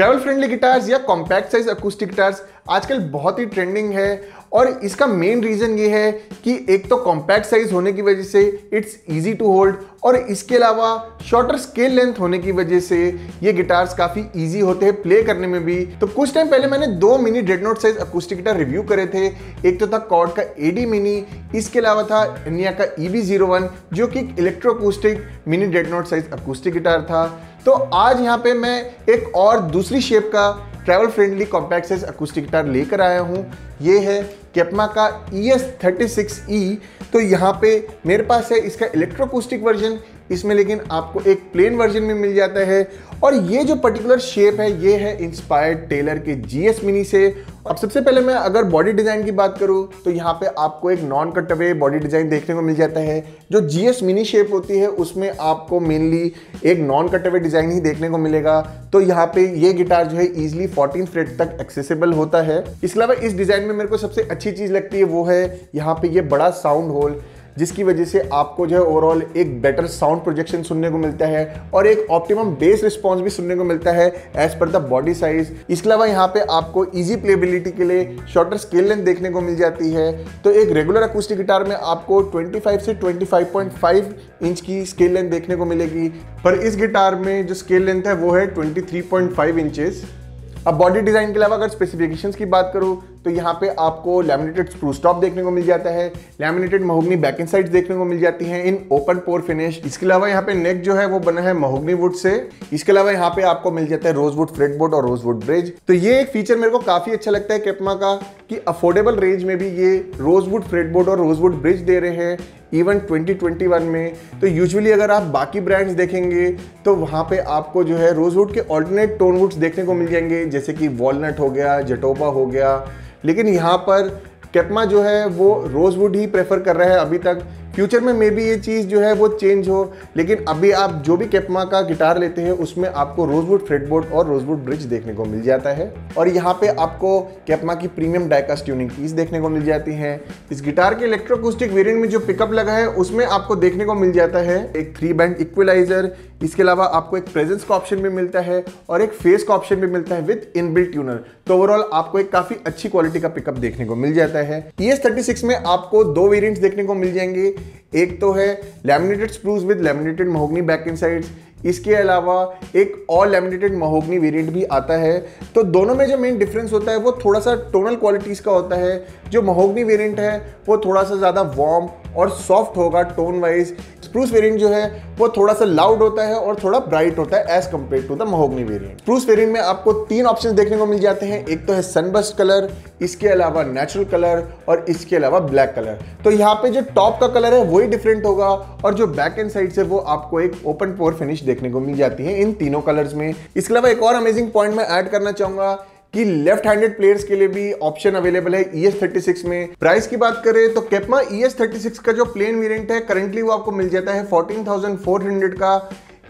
Travel friendly guitars या compact size acoustic guitars आजकल बहुत ही ट्रेंडिंग है और इसका मेन रीजन ये है कि एक तो कॉम्पैक्ट साइज़ होने की वजह से इट्स इजी टू होल्ड और इसके अलावा शॉर्टर स्केल लेंथ होने की वजह से ये गिटार्स काफ़ी इजी होते हैं प्ले करने में भी। तो कुछ टाइम पहले मैंने दो mini dreadnought size acoustic guitar review करे थे। एक तो था कॉर्ड का एडी मिनी इसके अलावा था इनिया का ईबी ज़ीरो वन जो कि electro acoustic mini dreadnought size acoustic guitar था। तो आज यहाँ पे मैं एक और दूसरी शेप का travel friendly compact size acoustic guitar लेकर आया हूँ। ये है केपमा का E S thirty six E तो यहाँ पे मेरे पास है इसका इलेक्ट्रोकूस्टिक वर्जन इसमें, लेकिन आपको एक प्लेन वर्जन में मिल जाता है। और ये जो पर्टिकुलर शेप है, ये है इंस्पायर्ड टेलर के जीएस मिनी से। अब सबसे पहले मैं अगर बॉडी डिज़ाइन की बात करूँ तो यहाँ पे आपको एक non cutaway body design देखने को मिल जाता है। जो जीएस मिनी शेप होती है, उसमें आपको मेनली एक नॉन कट अवे डिज़ाइन ही देखने को मिलेगा। तो यहाँ पे ये गिटार जो है इजिली फोर्टीन फ्रेट तक एक्सेसिबल होता है। इसके अलावा इस डिज़ाइन में मेरे को सबसे अच्छी चीज़ लगती है, वो है यहाँ पे ये बड़ा साउंड होल जिसकी वजह से आपको जो है ओवरऑल एक बेटर साउंड प्रोजेक्शन सुनने को मिलता है और एक ऑप्टिमम बेस रिस्पॉन्स भी सुनने को मिलता है as per the body size इसके अलावा यहाँ पे आपको इजी प्लेबिलिटी के लिए शॉर्टर स्केल लेंथ देखने को मिल जाती है। तो एक रेगुलर अकूस्टिक गिटार में आपको 25 से 25.5 इंच की स्केल लेंथ देखने को मिलेगी। पर इस गिटार में जो स्केल लेंथ है वो है 23.5 इंचेस अब बॉडी डिज़ाइन के अलावा अगर स्पेसिफिकेशंस की बात करूँ तो यहाँ पे आपको लैमिनेटेड स्क्रू स्टॉप देखने को मिल जाता है laminated mahogany back and side देखने को मिल जाती है इन ओपन पोर फिनिश इसके अलावा यहाँ पे नेक जो है वो बना है महोगनी वुड से। इसके अलावा यहाँ पे आपको मिल जाता है रोजवुड फ्रेडबोर्ड और रोजवुड ब्रिज तो ये एक फीचर मेरे को काफ़ी अच्छा लगता है केपमा का कि अफोर्डेबल रेंज में भी ये रोजवुड फ्रेडबोर्ड और रोजवुड ब्रिज दे रहे हैं इवन 2021 में। तो यूजुअली अगर आप बाकी ब्रांड्स देखेंगे तो वहाँ पे आपको जो है रोजवुड के ऑल्टरनेट टोन वुड्स देखने को मिल जाएँगे, जैसे कि वॉलनट हो गया जटोबा हो गया लेकिन यहाँ पर कैपमा जो है, वो रोजवुड ही प्रेफर कर रहा है अभी तक। फ्यूचर में मे बी ये चीज़ जो है, वो चेंज हो। लेकिन अभी आप जो भी कैपमा का गिटार लेते हैं, उसमें आपको रोजवुड फ्रेडबोर्ड और रोजवुड ब्रिज देखने को मिल जाता है। और यहाँ पे आपको कैपमा की प्रीमियम डायकास्ट ट्यूनिंग कीज देखने को मिल जाती है। इस गिटार के इलेक्ट्रोकोस्टिक वेरियंट में जो पिकअप लगा है, उसमें आपको देखने को मिल जाता है एक थ्री बैंड इक्वलाइजर इसके अलावा आपको एक प्रेजेंस का ऑप्शन भी मिलता है और एक फेस का ऑप्शन भी मिलता है विद इनबिल्ट ट्यूनर तो ओवरऑल आपको एक काफ़ी अच्छी क्वालिटी का पिकअप देखने को मिल जाता है। ई एस थर्टी में आपको दो वेरिएंट्स देखने को मिल जाएँगे। एक तो है laminated spruce with laminated mahogany back and sides इसके अलावा एक और लैमिनेटेड महोगनी वेरिएंट भी आता है। तो दोनों में जो मेन डिफरेंस होता है, वो थोड़ा सा टोनल क्वालिटीज़ का होता है। जो महोगनी वेरिएंट है, वो थोड़ा सा ज़्यादा वार्म और सॉफ्ट होगा टोन वाइज स्प्रूस वेरिएंट जो है, वो थोड़ा सा लाउड होता है और थोड़ा ब्राइट होता है as compared to the mahogany variant spruce variant में आपको तीन ऑप्शन देखने को मिल जाते हैं। एक तो है सनबस्ट कलर इसके अलावा नेचुरल कलर और इसके अलावा ब्लैक कलर तो यहाँ पे जो टॉप का कलर है, वही डिफरेंट होगा और जो बैक एंड साइड से वो आपको एक ओपन पोर फिनिश देखने को मिल जाती है इन तीनों कलर्स में। इसके अलावा एक और अमेजिंग पॉइंट मैं ऐड करना चाहूँगा। कि लेफ़्ट हैंडेड प्लेयर्स के लिए भी ऑप्शन अवेलेबल है ई एस थर्टी सिक्स में। प्राइस की बात करें तो Kepma E S thirty six का जो प्लेन वेरिएंट है करंटली वो आपको मिल जाता है फोर्टीन थाउज़ेंड फोर हंड्रेड का।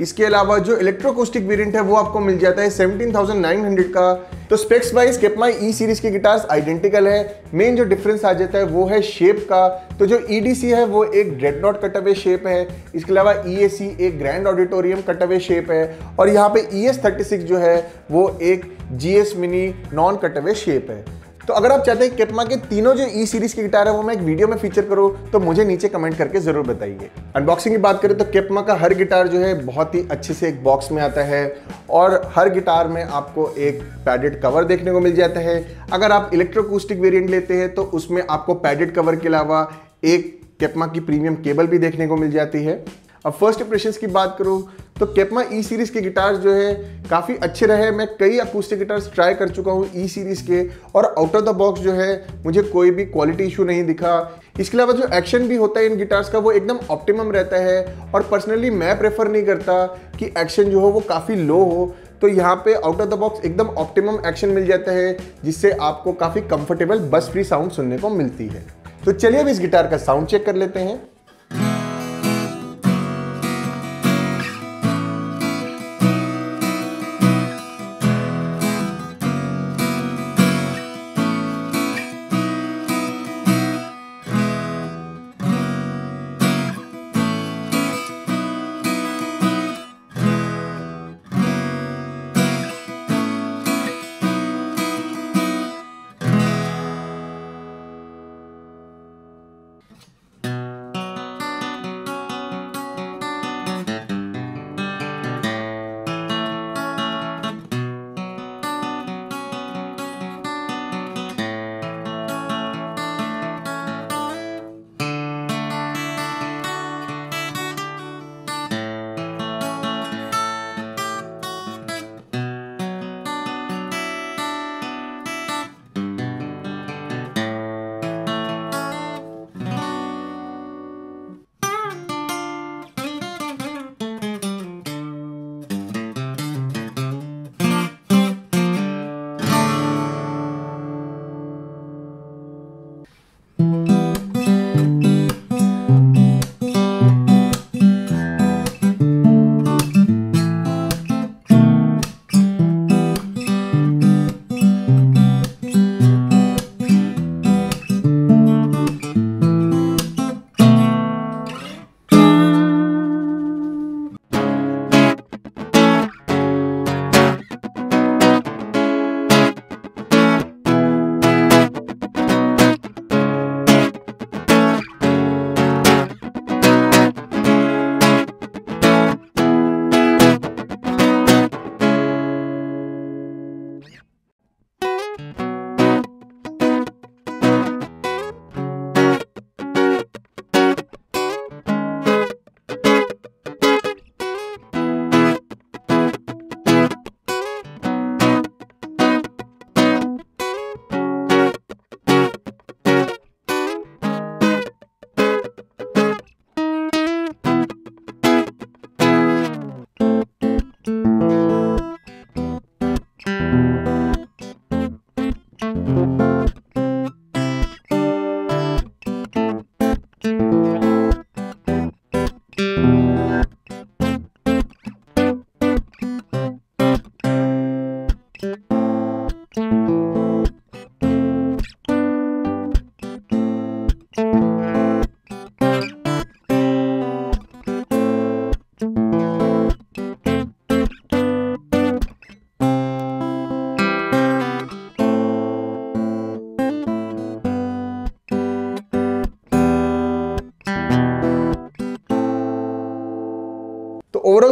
इसके अलावा जो इलेक्ट्रोकोस्टिक वेरिएंट है वो आपको मिल जाता है 17,900 का। तो specs wise Kepma E series के गिटार्स आइडेंटिकल है। मेन जो डिफरेंस आ जाता है वो है शेप का। तो जो ई e है वो एक ड्रेड नॉट कटअवे शेप है। इसके अलावा ई e एक ग्रैंड ऑडिटोरियम कटअवे शेप है। और यहाँ पे ई सिक्स जो है वो एक G S mini non cutaway shape है। तो अगर आप चाहते हैं केपमा के तीनों जो ई सीरीज़ की गिटार है, वो मैं एक वीडियो में फीचर करूँ तो मुझे नीचे कमेंट करके ज़रूर बताइए। अनबॉक्सिंग की बात करें तो केपमा का हर गिटार जो है बहुत ही अच्छे से एक बॉक्स में आता है और हर गिटार में आपको एक पैडेड कवर देखने को मिल जाता है। अगर आप इलेक्ट्रोकूस्टिक वेरियंट लेते हैं तो उसमें आपको पैडेड कवर के अलावा एक केपमा की प्रीमियम केबल भी देखने को मिल जाती है। अब फ़र्स्ट इंप्रेशन की बात करूँ तो केपमा ई सीरीज़ के गिटार्स जो है, काफ़ी अच्छे रहे। मैं कई अकूस्टिक गिटार्स ट्राई कर चुका हूँ ई सीरीज़ के, और आउट ऑफ़ द बॉक्स जो है, मुझे कोई भी क्वालिटी इशू नहीं दिखा। इसके अलावा जो एक्शन भी होता है इन गिटार्स का, वो एकदम ऑप्टिमम रहता है, और पर्सनली मैं प्रेफर नहीं करता कि एक्शन जो हो, वो काफ़ी लो हो। तो यहाँ पे आउट ऑफ़ द बॉक्स एकदम ऑप्टिमम एक्शन मिल जाता है, जिससे आपको काफ़ी कंफर्टेबल बस फ्री साउंड सुनने को मिलती है। तो चलिए अब इस गिटार का साउंड चेक कर लेते हैं।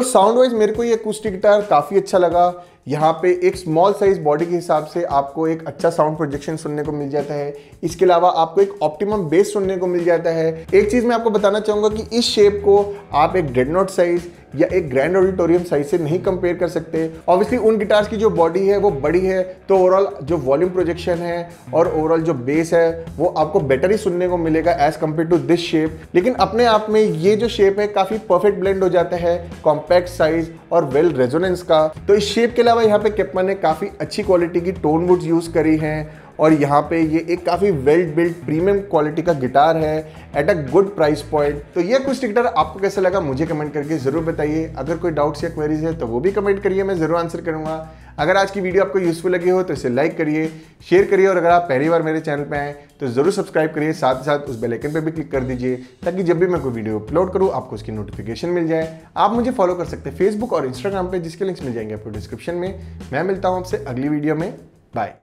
साउंड वाइज मेरे को ये अकूस्टिक गिटार काफ़ी अच्छा लगा। यहाँ पे एक स्मॉल साइज़ बॉडी के हिसाब से आपको एक अच्छा साउंड प्रोजेक्शन सुनने को मिल जाता है। इसके अलावा आपको एक ऑप्टिमम बेस सुनने को मिल जाता है। एक चीज़ मैं आपको बताना चाहूँगा कि इस शेप को आप एक डेड नोट साइज़ या एक ग्रैंड ऑडिटोरियम साइज़ से नहीं कंपेयर कर सकते। ऑब्वियसली उन गिटार्स की जो बॉडी है, वो बड़ी है तो ओवरऑल जो वॉल्यूम प्रोजेक्शन है और ओवरऑल जो बेस है, वो आपको बेटर ही सुनने को मिलेगा as compared to this shape लेकिन अपने आप में ये जो शेप है, काफ़ी परफेक्ट ब्लेंड हो जाता है कॉम्पैक्ट साइज़ और वेल रेजोनेंस का। तो इस शेप के अलावा यहाँ पे केपमा ने काफ़ी अच्छी क्वालिटी की टोन वुड्स यूज़ करी हैं और यहाँ पे ये एक काफ़ी वेल बिल्ड प्रीमियम क्वालिटी का गिटार है at a good price point तो ये कुछ गिटार आपको कैसा लगा मुझे कमेंट करके ज़रूर बताइए। अगर कोई डाउट्स या क्वेरीज है तो वो भी कमेंट करिए, मैं ज़रूर आंसर करूँगा। अगर आज की वीडियो आपको यूजफुल लगी हो तो इसे लाइक करिए शेयर करिए, और अगर आप पहली बार मेरे चैनल पर आए तो ज़रूर सब्सक्राइब करिए, साथ ही साथ उस बेलाइकन पर भी क्लिक कर दीजिए, ताकि जब भी मैं कोई वीडियो अपलोड करूँ, आपको उसकी नोटिफिकेशन मिल जाए। आप मुझे फॉलो कर सकते हैं फेसबुक और इंस्टाग्राम पर जिसके लिंक्स मिल जाएँगे आपको डिस्क्रिप्शन में। मैं मिलता हूँ आपसे अगली वीडियो में। बाय